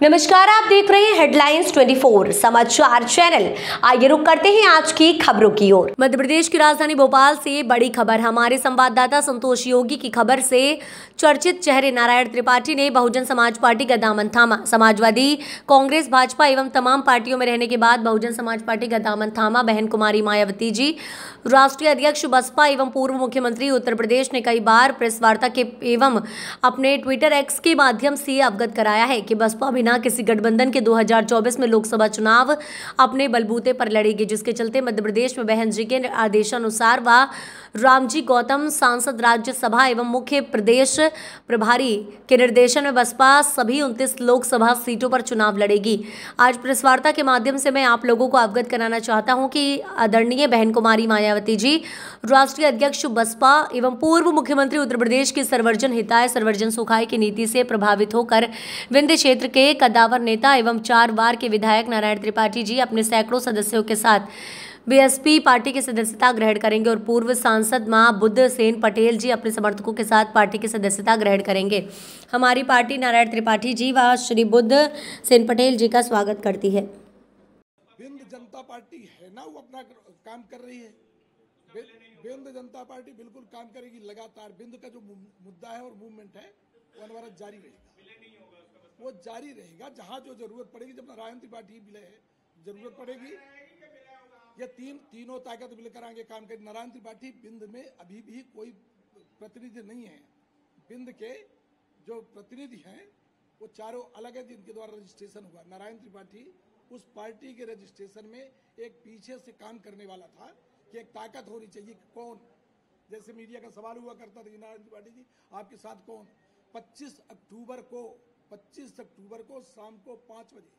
नमस्कार, आप देख रहे हैं हेडलाइंस 24 समाचार चैनल। आइए रुक करते हैं आज की खबरों की ओर। मध्य प्रदेश की राजधानी भोपाल से बड़ी खबर, हमारे संवाददाता संतोष योगी की खबर से चर्चित चेहरे नारायण त्रिपाठी ने बहुजन समाज पार्टी का दामन थामा। समाजवादी, कांग्रेस, भाजपा एवं तमाम पार्टियों में रहने के बाद बहुजन समाज पार्टी का दामन थामा। बहन कुमारी मायावती जी, राष्ट्रीय अध्यक्ष बसपा एवं पूर्व मुख्यमंत्री उत्तर प्रदेश ने कई बार प्रेस वार्ता के एवं अपने ट्विटर एक्स के माध्यम से अवगत कराया है कि बसपा बिना किसी गठबंधन के 2024 में लोकसभा चुनाव अपने बलबूते पर लड़ेगी, जिसके चलते मध्य प्रदेश में बहन जी के आदेशानुसार व रामजी गौतम सांसद राज्यसभा एवं मुख्य प्रदेश प्रभारी के निर्देशन में बसपा सभी उनतीस लोकसभा सीटों पर चुनाव लड़ेगी। आज प्रेस वार्ता के माध्यम से मैं आप लोगों को अवगत कराना चाहता हूँ कि आदरणीय बहन कुमारी मायावती जी, राष्ट्रीय अध्यक्ष बसपा एवं पूर्व मुख्यमंत्री उत्तर प्रदेश की सर्वजन हिताय, सर्वजन सुखाय की नीति से प्रभावित होकर विंध्य क्षेत्र के कदावर नेता एवं चार बार के विधायक नारायण त्रिपाठी जी अपने सैकड़ों सदस्यों के साथ बीएसपी पार्टी की सदस्यता ग्रहण करेंगे और पूर्व सांसद माँ बुद्ध सेन पटेल जी अपने समर्थकों के साथ पार्टी की सदस्यता ग्रहण करेंगे। हमारी पार्टी नारायण त्रिपाठी जी व श्री बुद्ध सेन पटेल जी का स्वागत करती है। बिंद जनता पार्टी है ना, वो अपना काम कर रही है। बिंद जनता पार्टी बिल्कुल काम करेगी। लगातार बिंद का जो मुद्दा है और मूवमेंट है, वो अनवरत जारी रहेगा। वो जारी रहेगा, जहाँ जो ज़रूरत पड़ेगी, जब नारायण त्रिपाठी मिले, ज़रूरत पड़ेगी। ये तीन, तीनों ताकत मिलकर आगे काम करें नारायण त्रिपाठी बिंद में अभी भी कोई प्रतिनिधि नहीं है। बिंद के जो प्रतिनिधि हैं, वो चारों अलग है, जिनके द्वारा रजिस्ट्रेशन हुआ। नारायण त्रिपाठी उस पार्टी के रजिस्ट्रेशन में एक पीछे से काम करने वाला था कि एक ताकत होनी चाहिए कौन, जैसे मीडिया का सवाल हुआ करता था नारायण त्रिपाठी जी, आपके साथ कौन? 25 अक्टूबर को 25 अक्टूबर को शाम को पाँच बजे।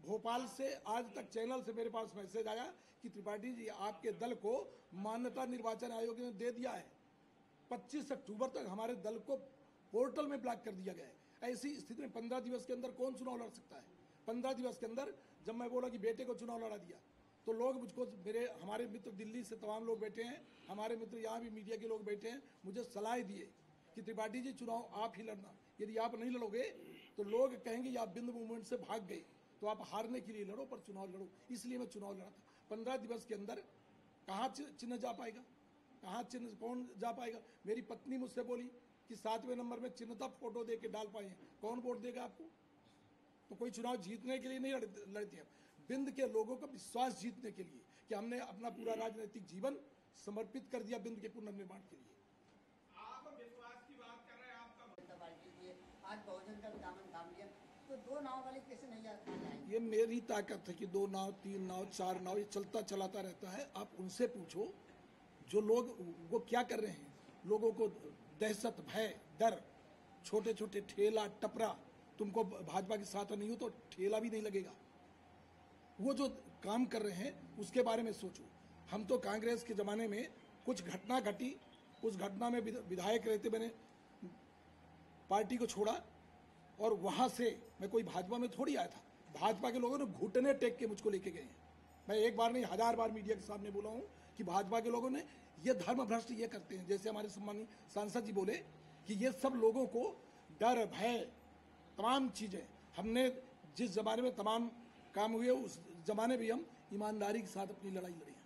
भोपाल से आज तक चैनल से मेरे पास मैसेज आया कि त्रिपाठी जी, आपके दल को मान्यता निर्वाचन आयोग ने दे दिया है। 25 अक्टूबर तक हमारे दल को पोर्टल में ब्लॉक कर दिया गया है। ऐसी स्थिति में 15 दिवस के अंदर कौन चुनाव लड़ सकता है? 15 दिवस के अंदर जब मैं बोला कि बेटे को चुनाव लड़ा दिया तो लोग मुझको, मेरे, हमारे मित्र दिल्ली से तमाम लोग बैठे हैं, हमारे मित्र यहाँ भी मीडिया के लोग बैठे हैं, मुझे सलाह दिए कि त्रिपाठी जी, चुनाव आप ही लड़ना। यदि आप नहीं लड़ोगे तो लोग कहेंगे आप बिंद मूवमेंट से भाग गए तो आप हारने के लिए लड़ो पर चुनाव लड़ो। इसलिए मैं चुनाव लड़ा था। पंद्रह दिवस के अंदर कहाँ चिन्ह जा पाएगा? कहाँ चिन्ह कौन जा पाएगा? मेरी पत्नी मुझसे बोली कि सातवें नंबर में चिन्ह तब फ़ोटो दे के डाल पाए कौन वोट देगा आपको? तो कोई चुनाव जीतने के लिए नहीं लड़ते लड़ते हैं। बिंद के लोगों का विश्वास जीतने के लिए कि हमने अपना पूरा राजनीतिक जीवन समर्पित कर दिया बिंद के पुनर्निर्माण के लिए जनता पार्टी की आज बहुजन का भी दामन थाम लिया तो दो नाव वाले कैसे नहीं ये मेरी ताकत है कि दो नाव, तीन नाव, चार नाव, ये चलता चलाता रहता है। आप उनसे पूछो, जो लोग, वो क्या कर रहे हैं? लोगों को दहशत, भय, डर छोटे छोटे ठेला, टपरा, तुमको भाजपा के साथ नहीं हो तो ठेला भी नहीं लगेगा। वो जो काम कर रहे हैं, उसके बारे में सोचो। हम तो कांग्रेस के ज़माने में कुछ घटना घटी, उस घटना में विधायक रहते मैंने पार्टी को छोड़ा और वहाँ से मैं कोई भाजपा में थोड़ी आया था। भाजपा के लोगों ने घुटने टेक के मुझको लेके गए हैं। मैं एक बार नहीं हज़ार बार मीडिया के सामने बोला हूँ कि भाजपा के लोगों ने ये धर्म भ्रष्ट ये करते हैं। जैसे हमारे सम्मानी सांसद जी बोले कि ये सब लोगों को डर भय तमाम चीज़ें। हमने जिस जमाने में तमाम काम हुए उस जमाने में हम ईमानदारी के साथ अपनी लड़ाई लड़ी है।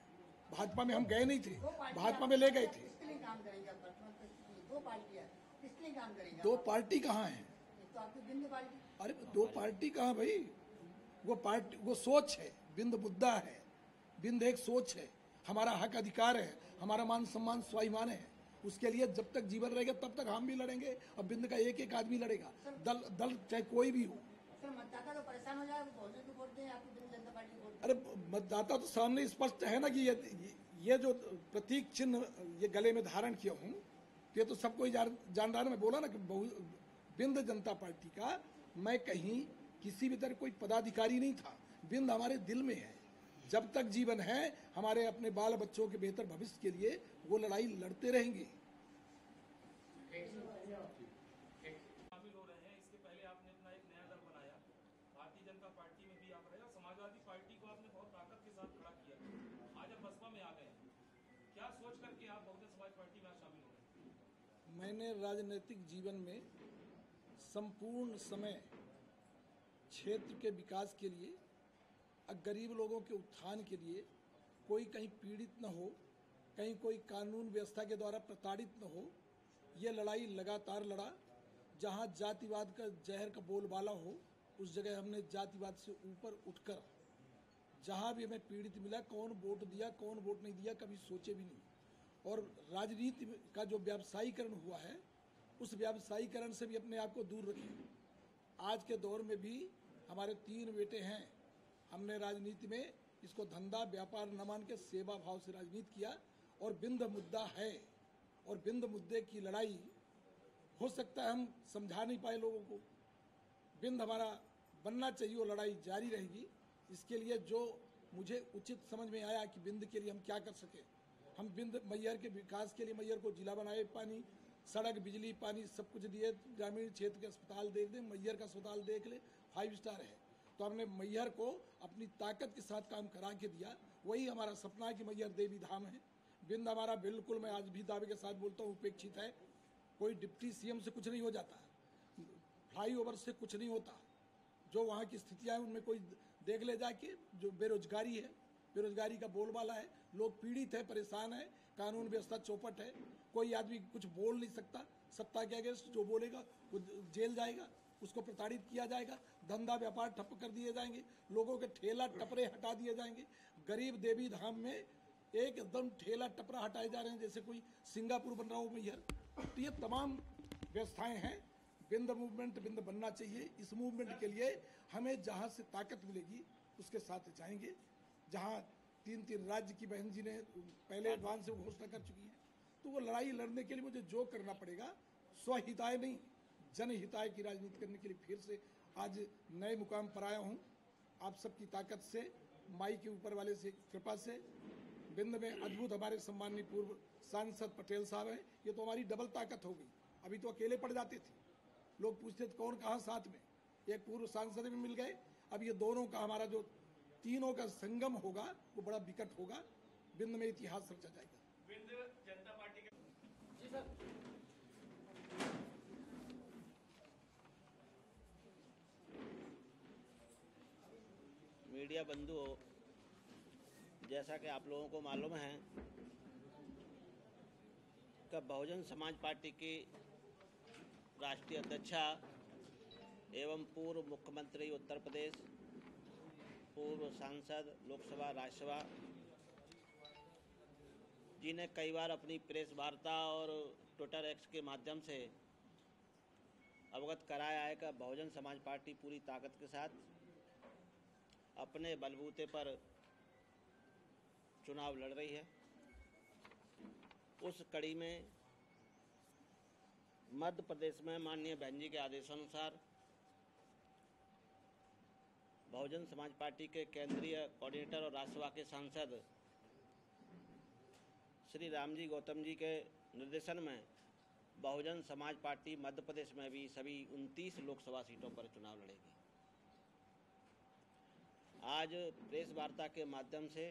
भाजपा में हम गए नहीं थे। भाजपा में ले गए थे? दो पार्टी कहाँ है? तो आपकी बिंद पार्टी? अरे दो पार्टी कहाँ भाई? वो पार्टी वो सोच है। बिंद मुद्दा है। बिंद एक सोच है। हमारा हक अधिकार है। हमारा मान सम्मान स्वाभिमान है। उसके लिए जब तक जीवन रहेगा तब तक हम भी लड़ेंगे और बिंद का एक एक आदमी लड़ेगा। दल दल चाहे कोई भी हो। मतदाता तो परेशान हो जाए बहुजन को वोट दें आपकी बिंद जनता पार्टी को वोट अरे मतदाता तो सामने स्पष्ट है ना कि ये ये जो प्रतीक चिन्ह ये गले में धारण किया हूँ ये तो सबको जान जान रहा है मैं बोला ना कि बहु बिंद जनता पार्टी का मैं कहीं किसी भी तरह कोई पदाधिकारी नहीं था। बिंद हमारे दिल में है। जब तक जीवन है हमारे अपने बाल बच्चों के बेहतर भविष्य के लिए वो लड़ाई लड़ते रहेंगे। शामिल हो रहे हैं। इसके पहले आपने अपना एक नया दल बनाया। भारतीय जनता पार्टी में भी आप रहे और समाजवादी पार्टी को आपने बहुत ताकत के साथ खड़ा किया। आज आप बसपा में आ गए क्या सोच करके आप बहुजन समाज पार्टी में शामिल हो गए मैंने राजनीतिक जीवन में संपूर्ण समय क्षेत्र के विकास के लिए गरीब लोगों के उत्थान के लिए कोई कहीं पीड़ित न हो, कहीं कोई कानून व्यवस्था के द्वारा प्रताड़ित न हो यह लड़ाई लगातार लड़ा। जहाँ जातिवाद का जहर का बोलबाला हो, उस जगह हमने जातिवाद से ऊपर उठकर, जहाँ भी हमें पीड़ित मिला, कौन वोट दिया, कौन वोट नहीं दिया, कभी सोचे भी नहीं। और राजनीति का जो व्यावसायीकरण हुआ है उस व्यावसायीकरण से भी अपने आप को दूर रखें आज के दौर में भी हमारे तीन बेटे हैं। हमने राजनीति में इसको धंधा, व्यापार न मान के सेवा भाव से राजनीति किया और बिंद मुद्दा है और बिंद मुद्दे की लड़ाई हो सकता है हम समझा नहीं पाए लोगों को। बिंद हमारा बनना चाहिए वो लड़ाई जारी रहेगी। इसके लिए जो मुझे उचित समझ में आया कि बिंद के लिए हम क्या कर सके। हम बिंद मैयर के विकास के लिए मैयर को जिला बनाए, पानी सड़क, बिजली, पानी, सब कुछ दिए। ग्रामीण क्षेत्र के अस्पताल देख दे मैयर का अस्पताल देख ले फाइव स्टार है। तो हमने मैयर को अपनी ताकत के साथ काम करा के दिया। वही हमारा सपना है कि मैयर देवी धाम है। बिंद हमारा बिल्कुल, मैं आज भी दावे के साथ बोलता हूँ, उपेक्षित है। कोई डिप्टी सीएम से कुछ नहीं हो जाता। फ्लाई ओवर से कुछ नहीं होता। जो वहाँ की स्थितियाँ हैं उनमें कोई देख ले जाके, जो बेरोजगारी है, बेरोजगारी का बोलबाला है। लोग पीड़ित है, परेशान है। कानून व्यवस्था चौपट है। कोई आदमी कुछ बोल नहीं सकता। सत्ता के अगेंस्ट जो बोलेगा, वो जेल जाएगा, उसको प्रताड़ित किया जाएगा। धंधा व्यापार ठप कर दिए जाएँगे। लोगों के ठेला टपरे हटा दिए जाएँगे। गरीब देवी धाम में एकदम ठेला टपरा हटाए जा रहे हैं, जैसे कोई सिंगापुर बन रहा हो मैयर तो ये तमाम व्यवस्थाएँ हैं। बिंद मूवमेंट बिंद बनना चाहिए। इस मूवमेंट के लिए हमें जहाँ से ताकत मिलेगी, उसके साथ जाएँगे। जहाँ तीन तीन राज्य की बहन जी ने पहले एडवांस से घोषणा कर चुकी है। तो वो लड़ाई लड़ने के लिए मुझे जो करना पड़ेगा। स्वहिताय नहीं, जनहिताय की राजनीति करने के लिए फिर से आज नए मुकाम पर आया हूँ। आप सबकी ताकत से, माई के ऊपर वाले से, कृपा से। बिंद में अद्भुत हमारे सम्माननीय पूर्व सांसद पटेल साहब हैं। ये तो हमारी डबल ताकत हो गई। अभी तो अकेले पड़ जाते थे। लोग पूछते थे, कौन कहाँ साथ में? एक पूर्व सांसद भी मिल गए। अब ये दोनों का हमारा जो तीनों का संगम होगा वो बड़ा विकट होगा। बिंद में इतिहास रचा जाएगा बिंद जनता पार्टी के मीडिया बंधु जैसा कि आप लोगों को मालूम है कि बहुजन समाज पार्टी की राष्ट्रीय अध्यक्षा एवं पूर्व मुख्यमंत्री उत्तर प्रदेश पूर्व सांसद, लोकसभा, राज्यसभा जी ने कई बार अपनी प्रेस वार्ता और ट्विटर एक्स के माध्यम से अवगत कराया है कि बहुजन समाज पार्टी पूरी ताकत के साथ अपने बलबूते पर चुनाव लड़ रही है। उस कड़ी में मध्य प्रदेश में माननीय बहन जी के आदेशानुसार बहुजन समाज पार्टी के केंद्रीय कोऑर्डिनेटर और राज्यसभा के सांसद श्री रामजी गौतम जी के निर्देशन में बहुजन समाज पार्टी मध्य प्रदेश में भी सभी 29 लोकसभा सीटों पर चुनाव लड़ेगी। आज प्रेस वार्ता के माध्यम से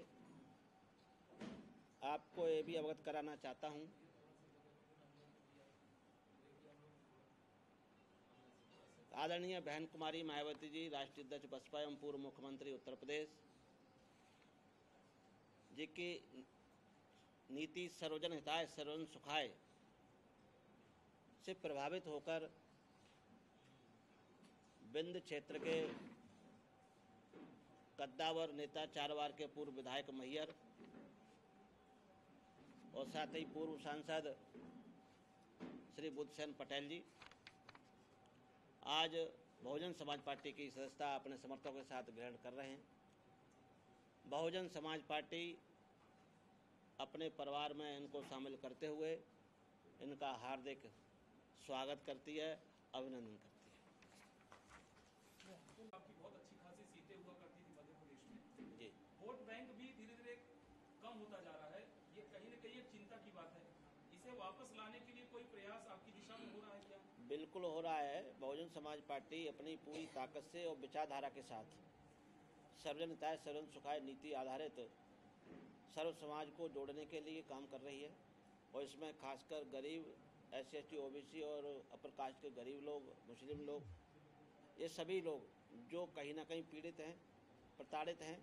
आपको ये भी अवगत कराना चाहता हूँ आदरणीय बहन कुमारी मायावती जी, राष्ट्रीय अध्यक्ष बसपा एवं पूर्व मुख्यमंत्री उत्तर प्रदेश जी की नीति सर्वजन हिताय, सर्वजन सुखाय से प्रभावित होकर बिंद क्षेत्र के कद्दावर नेता चार बार के पूर्व विधायक मैयर और साथ ही पूर्व सांसद श्री बुद्धसेन पटेल जी। आज बहुजन समाज पार्टी की सदस्यता अपने समर्थकों के साथ ग्रहण कर रहे हैं। बहुजन समाज पार्टी अपने परिवार में इनको शामिल करते हुए इनका हार्दिक स्वागत करती है अभिनंदन करती है। आपकी बहुत अच्छी खासी सीटें हुआ करती थी मध्य प्रदेश में। जी। वोट बैंक भी धीरे धीरे कम होता जा रहा है। ये कहीं न कहीं एक चिंता की बात है। इसे वापस लाने के लिए कोई प्रयास आपकी दिशा में हो रहा है बिल्कुल हो रहा है, बहुजन समाज पार्टी अपनी पूरी ताकत से और विचारधारा के साथ सर्वजन हिताय, सर्वजन सुखाय नीति आधारित सर्व समाज को जोड़ने के लिए काम कर रही है। और इसमें खासकर गरीब S C S T O B C और अपर कास्ट के गरीब लोग, मुस्लिम लोग, ये सभी लोग जो कहीं ना कहीं पीड़ित हैं, प्रताड़ित हैं,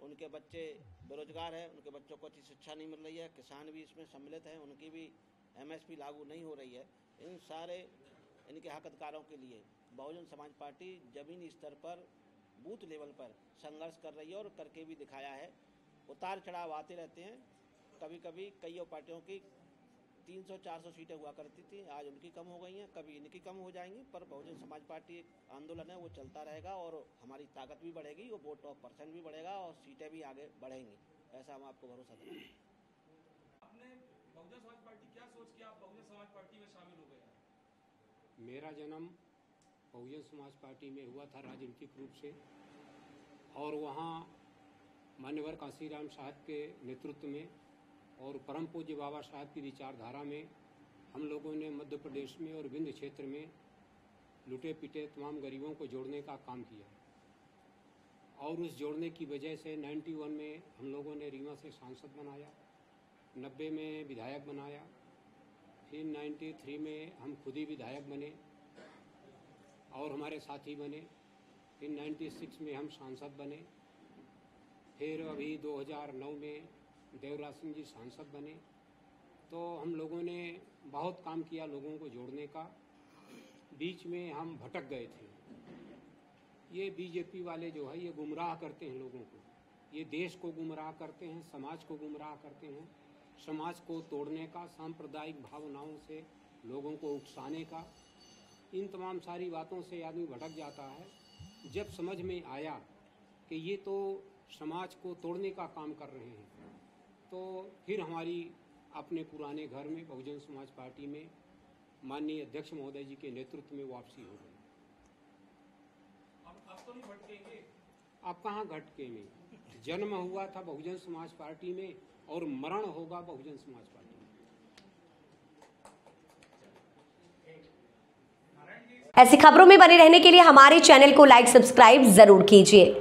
उनके बच्चे बेरोजगार हैं, उनके बच्चों को अच्छी शिक्षा नहीं मिल रही है, किसान भी इसमें सम्मिलित हैं, उनकी भी एमएसपी लागू नहीं हो रही है। इन सारे इनके हक अधिकारों के लिए बहुजन समाज पार्टी जमीनी स्तर पर, बूथ लेवल पर संघर्ष कर रही है और करके भी दिखाया है। उतार चढ़ाव आते रहते हैं। कभी कभी कई पार्टियों की 300-400 सीटें हुआ करती थी, आज उनकी कम हो गई हैं, कभी इनकी कम हो जाएँगी, पर बहुजन समाज पार्टी एक आंदोलन है, वो चलता रहेगा और हमारी ताकत भी बढ़ेगी और वोट ऑफ़ परसेंट भी बढ़ेगा और सीटें भी आगे बढ़ेंगी। ऐसा हम आपको भरोसा हैं। आपने बहुजन समाज पार्टी क्या सोच के आप बहुजन समाज पार्टी में शामिल हो गए? मेरा जन्म बहुजन समाज पार्टी में हुआ था राजनीतिक रूप से, और वहाँ मान्यवर काशीराम साहब के नेतृत्व में और परम पूज्य बाबा साहब की विचारधारा में हम लोगों ने मध्य प्रदेश में और विंध्य क्षेत्र में लुटे पिटे तमाम गरीबों को जोड़ने का काम किया। और उस जोड़ने की वजह से 91 में हम लोगों ने रीवा से सांसद बनाया 90 में विधायक बनाया फिर 93 में हम खुद ही विधायक बने और हमारे साथी बने। फिर 96 में हम सांसद बने। फिर अभी 2009 में देवराज सिंह जी सांसद बने। तो हम लोगों ने बहुत काम किया लोगों को जोड़ने का। बीच में हम भटक गए थे। ये बीजेपी वाले जो है, ये गुमराह करते हैं लोगों को। ये देश को गुमराह करते हैं, समाज को गुमराह करते हैं। समाज को तोड़ने का सांप्रदायिक भावनाओं से लोगों को उकसाने का इन तमाम सारी बातों से आदमी भटक जाता है। जब समझ में आया कि ये तो समाज को तोड़ने का काम कर रहे हैं तो फिर हमारी अपने पुराने घर में बहुजन समाज पार्टी में माननीय अध्यक्ष महोदय जी के नेतृत्व में वापसी हो गई। अब अब तो नहीं भटकेंगे। अब कहाँ घटके में जन्म हुआ था बहुजन समाज पार्टी में और मरण होगा बहुजन समाज पार्टी ऐसी खबरों में बने रहने के लिए हमारे चैनल को लाइक, सब्सक्राइब ज़रूर कीजिए।